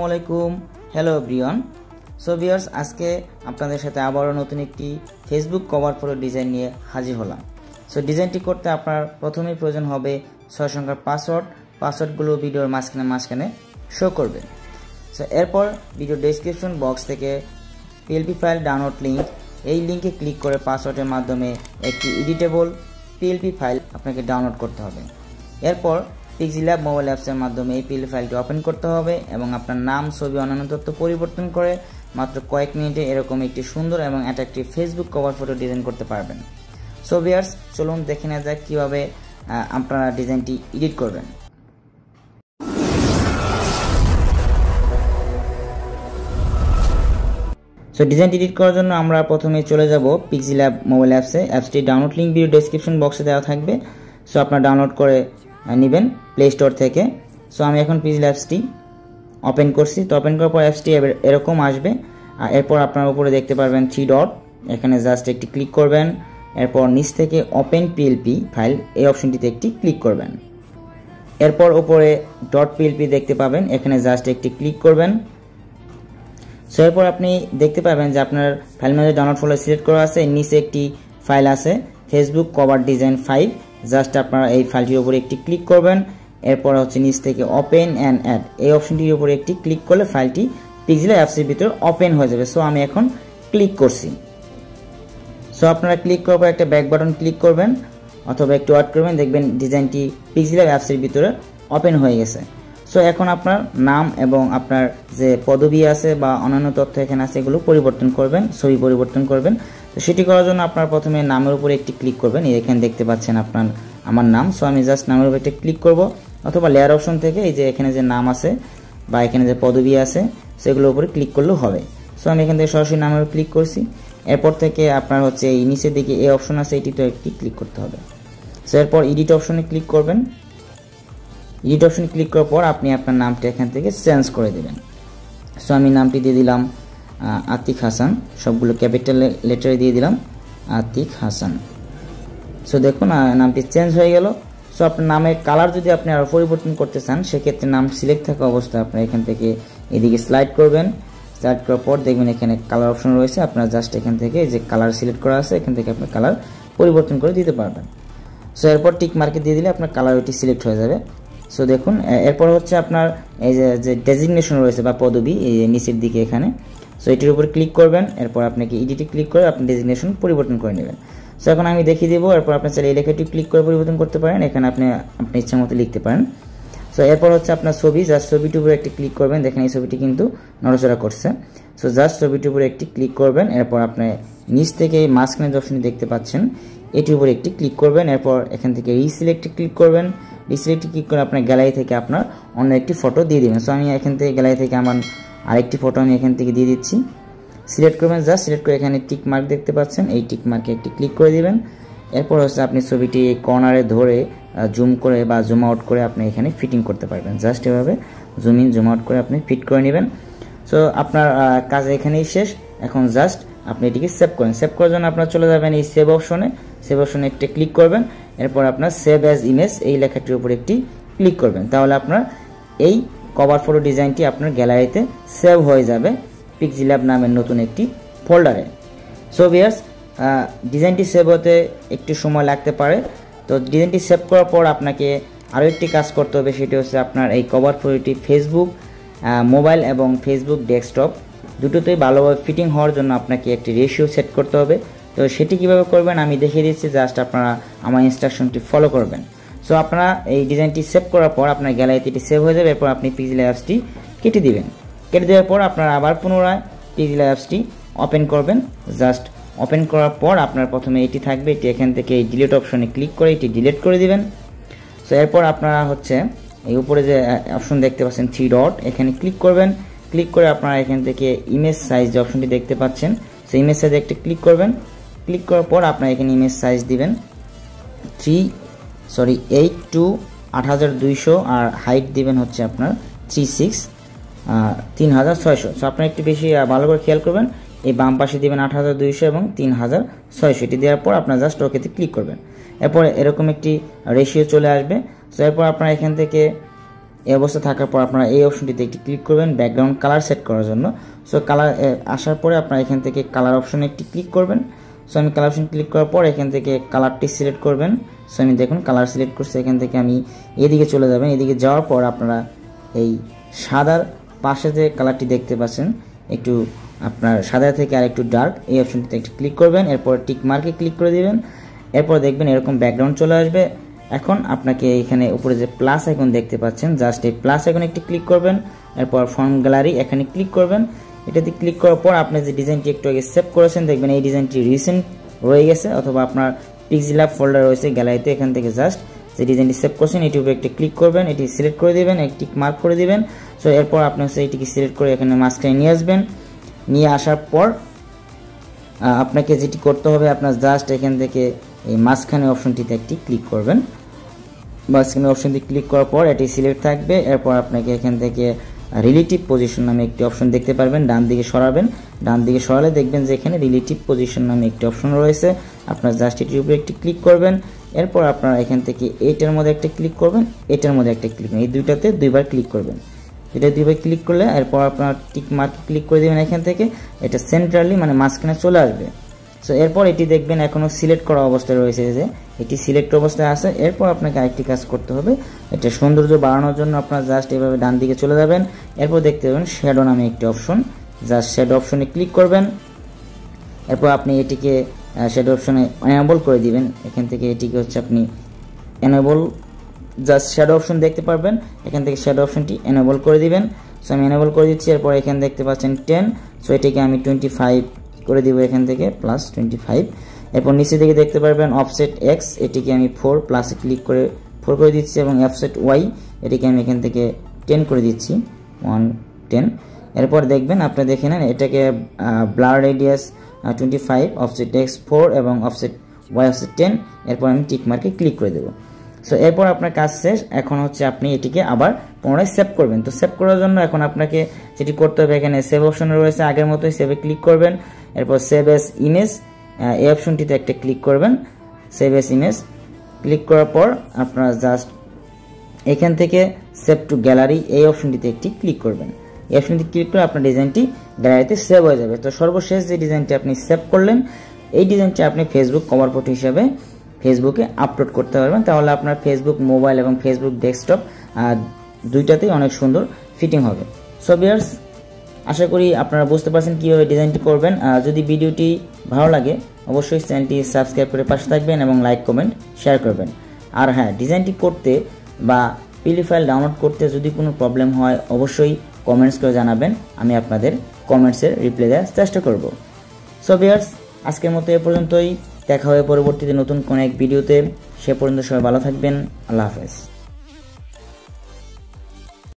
আসসালামাইকুম hello Brian so viewers আজকে আপনাদের সাথে আবারও নতুন একটি ফেসবুক কভার ফটো ডিজাইন নিয়ে হাজির হলাম। সো ডিজাইনটি করতে আপনার প্রথমেই প্রয়োজন হবে ছয় সংখ্যার পাসওয়ার্ড পাসওয়ার্ডগুলো ভিডিওর মাঝখানে মাঝখানে শো করবে সো এরপর ভিডিও ডেসক্রিপশন বক্স থেকে পিএলপি ফাইল ডাউনলোড লিঙ্ক এই লিঙ্কে ক্লিক করে পাসওয়ার্ডের মাধ্যমে একটি এডিটেবল পিএলপি ফাইল আপনাকে ডাউনলোড করতে হবে। এরপর পিক্সিল্যাব মোবাইল অ্যাপসের মাধ্যমে এই পিএল ফাইলটি ওপেন করতে হবে এবং আপনার নাম, ছবি, অন্যান্য তথ্য পরিবর্তন করে মাত্র কয়েক মিনিটে এরকম একটি সুন্দর এবং attractive Facebook cover photo design করতে পারবেন। সো ভিয়ার্স চলুন দেখে নেওয়া যাক কীভাবে আপনারা ডিজাইনটি এডিট করবেন। সো ডিজাইন এডিট করার জন্য আমরা প্রথমে চলে যাব পিক্সি ল্যাব মোবাইল অ্যাপসে অ্যাপসটি ডাউনলোড লিঙ্ক ভিডিও ডেসক্রিপশন বক্সে দেওয়া থাকবে। সো আপনারা ডাউনলোড করে নেবেন। প্লে স্টোর থেকে। সো আমি এখন পিক্সিল অ্যাপসটি ওপেন করছি। তো ওপেন করার পর অ্যাপসটি এরকম আসবে। আর এরপর আপনার উপরে দেখতে পারবেন থ্রি ডট এখানে জাস্ট একটি ক্লিক করবেন। এরপর নিচ থেকে ওপেন পিএলপি ফাইল এই অপশনটিতে একটি ক্লিক করবেন। এরপর উপরে ডট পিএলপি দেখতে পাবেন। এখানে জাস্ট একটি ক্লিক করবেন। সো এরপর আপনি দেখতে পাবেন যে আপনার file manager download folder select করা আছে। নিচে একটি ফাইল আছে Facebook cover design five just আপনারা এই ফাইলটির উপরে একটি ক্লিক করবেন। এরপর হচ্ছে নিচ থেকে ওপেন অ্যান্ড অ্যাড এই অপশনটির উপরে একটি ক্লিক করলে ফাইলটি পিক্সেল অ্যাপসের ভিতরে ওপেন হয়ে যাবে। সো আমি এখন ক্লিক করছি। সো আপনারা ক্লিক করার পর একটা ব্যাক বাটন ক্লিক করবেন, অথবা একটু ওয়াট করবেন। দেখবেন ডিজাইনটি পিক্সেল অ্যাপসের ভিতরে ওপেন হয়ে গেছে। সো এখন আপনার নাম এবং আপনার যে পদবি আছে বা অন্যান্য তথ্য এখানে আছে, এগুলো পরিবর্তন করবেন, ছবি পরিবর্তন করবেন। তো সেটি করার জন্য আপনার প্রথমে নামের উপরে একটি ক্লিক করবেন। এখানে দেখতে পাচ্ছেন আপনার, আমার নাম। সো আমি জাস্ট নামের উপরে একটা ক্লিক করব। অথবা লেয়ার অপশন থেকে এই যে এখানে যে নাম আছে বা এখানে যে পদবি আছে, সেগুলোর উপরে ক্লিক করলেও হবে। সো আমি এখান থেকে সরাসরি নামের ক্লিক করছি। এরপর থেকে আপনার হচ্ছে এই নিচের দিকে এ অপশন আছে এটিতে একটি ক্লিক করতে হবে। সো এরপর এডিট অপশনে ক্লিক করবেন। এডিট অপশনে ক্লিক করার পর আপনি আপনার নামটি এখান থেকে চেঞ্জ করে দেবেন। সো আমি নামটি দিয়ে দিলাম আতিক হাসান। সবগুলো ক্যাপিটাল লেটারে দিয়ে দিলাম, আতিক হাসান। সো দেখুন নামটি চেঞ্জ হয়ে গেল। সো আপনার নামের কালার যদি আপনি আরও পরিবর্তন করতে চান, সেক্ষেত্রে নাম সিলেক্ট থাকা অবস্থায় আপনার এখান থেকে এদিকে স্লাইড করবেন। স্লাইড করার পর দেখবেন এখানে কালার অপশন রয়েছে। আপনার জাস্ট এখান থেকে যে কালার সিলেক্ট করা আছে, এখান থেকে আপনি কালার পরিবর্তন করে দিতে পারবেন। সো এরপর টিক মার্কে দিয়ে দিলে আপনার কালার ওইটি সিলেক্ট হয়ে যাবে। সো দেখুন এরপর হচ্ছে আপনার এই যে ডেজিগনেশন রয়েছে বা পদবি নিচের দিকে এখানে। সো এটির উপর ক্লিক করবেন। এরপর আপনাকে ইডিটে ক্লিক করে আপনি ডেজিগনেশন পরিবর্তন করে নেবেন। সো এখন আমি দেখিয়ে দেবো, এরপর আপনার চাইলে এই লেখাটি ক্লিক করে পরিবর্তন করতে পারেন। এখানে আপনি আপনি ইচ্ছা মতো লিখতে পারেন। সো এরপর হচ্ছে আপনার ছবি জাস্ট ছবিটির উপরে একটি ক্লিক করবেন। দেখেন, এই ছবিটি কিন্তু নড়াচড়া করছে। সো জাস্ট ছবিটির উপরে একটি ক্লিক করবেন। এরপর আপনি নিচ থেকে এই মাঝখানে অপশনটি দেখতে পাচ্ছেন, এটির উপরে একটি ক্লিক করবেন। এরপর এখান থেকে রিসিলেক্টে ক্লিক করবেন। রিসিলেক্টে ক্লিক করে আপনার গ্যালারি থেকে আপনার অন্য একটি ফটো দিয়ে দেবেন। সো আমি এখান থেকে গ্যালারি থেকে আমার আরেকটি ফটো আমি এখান থেকে দিয়ে দিচ্ছি। সিলেক্ট করবেন জাস্ট, সিলেক্ট করে এখানে টিক মার্ক দেখতে পাচ্ছেন। এই টিক মার্কে একটি ক্লিক করে দিবেন। এরপর হচ্ছে আপনি ছবিটি কর্নারে ধরে জুম করে বা জুম আউট করে আপনি এখানে ফিটিং করতে পারবেন। জাস্ট এভাবে জুম ইন জুম আউট করে আপনি ফিট করে নেবেন। সো আপনার কাজ এখানেই শেষ। এখন জাস্ট আপনি এটিকে সেভ করেন। সেভ করার জন্য আপনার চলে যাবেন এই সেভ অপশনে সেভ অপশনে একটি ক্লিক করবেন। এরপর আপনার সেভ অ্যাজ ইমেজ এই লেখাটির উপর একটি ক্লিক করবেন। তাহলে আপনার এই কভার ফটো ডিজাইনটি আপনার গ্যালারিতে সেভ হয়ে যাবে। পিক্সিল্যাব নামের নতুন একটি ফোল্ডারে সো বিয়ার্স ডিজাইনটি সেভ হতে একটু সময় লাগতে পারে। তো ডিজাইনটি সেভ করার পর আপনাকে আরও একটি কাজ করতে হবে, সেটি হচ্ছে আপনার এই কভার ফটোটি ফেসবুক মোবাইল এবং ফেসবুক ডেস্কটপ দুটোতেই ভালোভাবে ফিটিং হওয়ার জন্য আপনাকে একটি রেশিও সেট করতে হবে। তো, সেটি কীভাবে করবেন আমি দেখিয়ে দিচ্ছি জাস্ট আপনারা আমার ইনস্ট্রাকশনটি ফলো করবেন। সো আপনারা এই ডিজাইনটি সেভ করার পর আপনার গ্যালারিতে সেভ হয়ে যাবে, এরপর আপনি পিক্সেল অ্যাপসটি কেটে দিবেন। কেটে দেওয়ার পর আপনারা আবার পুনরায় পিক্সেল অ্যাপসটি ওপেন করবেন। জাস্ট ওপেন করার পর আপনার প্রথমে এটি থাকবে, এটি এখান থেকে এই ডিলিট অপশনে ক্লিক করে এটি ডিলিট করে দিবেন। সো এরপর আপনারা হচ্ছে এই উপরে যে অপশন দেখতে পাচ্ছেন থ্রি ডট এখানে ক্লিক করবেন। ক্লিক করে আপনারা এখান থেকে ইমেজ সাইজ যে অপশনটি দেখতে পাচ্ছেন, সেই ইমেজ সাইজে একটি ক্লিক করবেন। ক্লিক করার পর আপনারা এখানে ইমেজ সাইজ দিবেন। থ্রি সরি এইট টু আট হাজার দুইশো, আর হাইট দিবেন হচ্ছে আপনার থ্রি সিক্স তিন হাজার ছয়শো। সো আপনারা একটু বেশি ভালো করে খেয়াল করবেন। এই বাম পাশে দিবেন আট হাজার দুইশো এবং তিন হাজার ছয়শো। এটি দেওয়ার পর আপনার জাস্ট ওকেতে ক্লিক করবেন। এরপর এরকম একটি রেশিও চলে আসবে। সো এরপর আপনারা এখান থেকে এই অবস্থা থাকার পর আপনারা এই অপশনটিতে একটি ক্লিক করবেন ব্যাকগ্রাউন্ড কালার সেট করার জন্য। সো কালার আসার পরে আপনারা এখান থেকে কালার অপশনে একটি ক্লিক করবেন। সো আমি কালার অপশন ক্লিক করার পর এখান থেকে কালারটি সিলেক্ট করবেন। সো আমি দেখুন কালার সিলেক্ট করছি। এখান থেকে আমি এদিকে চলে যাবেন। এদিকে যাওয়ার পর আপনারা এই সাদার পাশে যে কালারটি দেখতে পাচ্ছেন, একটু আপনার সাদা থেকে আর একটু ডার্ক এই অপশনটিতে একটু ক্লিক করবেন, এরপর টিক মার্কে ক্লিক করে দিবেন, এরপর দেখবেন এরকম ব্যাকগ্রাউন্ড চলে আসবে। এখন আপনাকে এখানে উপরে যে প্লাস আইকন দেখতে পাচ্ছেন জাস্ট এই প্লাস আইকনে একটি ক্লিক করবেন, এরপর ফর্ম গ্যালারি এখানে ক্লিক করবেন। এটাতে ক্লিক করার পর আপনি যে ডিজাইনটি একটু আগে সেভ করেছেন, দেখবেন এই ডিজাইনটি রিসেন্ট রয়ে গেছে, অথবা আপনার পিক্সিলাব ফোল্ডার রয়েছে গ্যালারিতে এখান থেকে জাস্ট যে ডিজাইনটি সেভ করছেন উপরে একটি ক্লিক করবেন, এটি সিলেক্ট করে দিবেন, একটি মার্ক করে দিবেন। সো এরপর আপনি হচ্ছে এটিকে সিলেক্ট করে এখানে মাঝখানে নিয়ে আসবেন। নিয়ে আসার পর আপনাকে যেটি করতে হবে, আপনার জাস্ট এখান থেকে এই মাঝখানে অপশনটিতে একটি ক্লিক করবেন। মাঝখানে অপশনটি ক্লিক করার পর, এটি সিলেক্ট থাকবে। এরপর আপনাকে এখান থেকে রিলেটিভ পজিশন নামে একটি অপশন দেখতে পারবেন। ডান দিকে সরাবেন। ডান দিকে সরালে দেখবেন যে এখানে রিলেটিভ পজিশন নামে একটি অপশন রয়েছে। আপনার জাস্ট এটির উপরে একটি ক্লিক করবেন। এরপর আপনারা এখান থেকে এইটার মধ্যে একটা ক্লিক করবেন, এটার মধ্যে একটা ক্লিক এই দুইটাতে দুইবার ক্লিক করবেন। এটা দুইবার ক্লিক করলে এরপর আপনার টিক মার্ক ক্লিক করে দেবেন এখান থেকে। এটা সেন্ট্রালি মানে মাঝখানে চলে আসবে। সো এরপর এটি দেখবেন এখনও সিলেক্ট করা অবস্থায় রয়েছে যে এটি সিলেক্ট অবস্থায় আছে। এরপর আপনাকে আরেকটি কাজ করতে হবে। এটা সৌন্দর্য বাড়ানোর জন্য আপনার জাস্ট এভাবে ডান দিকে চলে যাবেন। এরপর দেখতে পাবেন শ্যাডো নামে একটি অপশন জাস্ট শ্যাডো অপশনে ক্লিক করবেন। এরপর আপনি এটিকে শ্যাডো অপশনে এনেবল করে দিবেন। এখান থেকে এটিকে হচ্ছে আপনি এনেবল জাস্ট শ্যাডো অপশন দেখতে পারবেন। এখান থেকে শ্যাডো অপশনটি এনেবল করে দিবেন। সো আমি এনেবল করে দিচ্ছি, এরপর এখানে দেখতে পাচ্ছেন টেন সো এটিকে আমি টোয়েন্টি ফাইভ করে দিব এখান থেকে প্লাস টোয়েন্টি ফাইভ এরপর নিচে দিকে দেখতে পারবেন অফসেট এক্স এটিকে আমি ফোর প্লাসে ক্লিক করে ফোর করে দিচ্ছি এবং অফসেট ওয়াই এটিকে আমি এখান থেকে টেন করে দিচ্ছি ওয়ান টেন এরপর দেখবেন আপনি দেখে নেন এটাকে blur radius twenty five offset X four এবং অফসেট ওয়াই অফসেট টেন এরপর আমি টিক মার্কে ক্লিক করে দেবো। সো এরপর আপনার কাজ শেষ। এখন হচ্ছে আপনি এটিকে আবার পুনরায় সেভ করবেন। তো সেভ করার জন্য এখন আপনাকে যেটি করতে হবে এখানে সেভ অপশন রয়েছে আগের মতোই। সেভে ক্লিক করবেন। এরপর সেভ এস ইমেজ এই অপশনটিতে একটা ক্লিক করবেন। সেভ এস ইমেজ ক্লিক করার পর আপনারা জাস্ট এখান থেকে সেভ টু গ্যালারি এই অপশনটিতে একটি ক্লিক করবেন। এই ক্লিক করে আপনার ডিজাইনটি গ্যালারিতে সেভ হয়ে যাবে। তো সর্বশেষ যে ডিজাইনটি আপনি সেভ করলেন, এই ডিজাইনটি আপনি ফেসবুক কভার ফটো হিসাবে ফেসবুকে আপলোড করতে পারবেন। তাহলে আপনার ফেসবুক মোবাইল এবং ফেসবুক ডেস্কটপ দুইটাতেই অনেক সুন্দর ফিটিং হবে। সো বিয়ার্স আশা করি আপনারা বুঝতে পারছেন কীভাবে ডিজাইনটি করবেন। যদি ভিডিওটি ভালো লাগে, অবশ্যই চ্যানেলটি সাবস্ক্রাইব করে পাশে থাকবেন এবং লাইক কমেন্ট শেয়ার করবেন। আর হ্যাঁ ডিজাইনটি করতে বা পিলি ফাইল ডাউনলোড করতে যদি কোনো প্রবলেম হয়, অবশ্যই কমেন্টস করে জানাবেন, আমি আপনাদের কমেন্টসের রিপ্লাই দেওয়ার চেষ্টা করব। সো বিয়ার্স আজকের মতো এ পর্যন্তই। দেখা হবে পরবর্তীতে নতুন কোনো এক ভিডিওতে সে পর্যন্ত সবাই ভালো থাকবেন। আল্লাহ হাফেজ।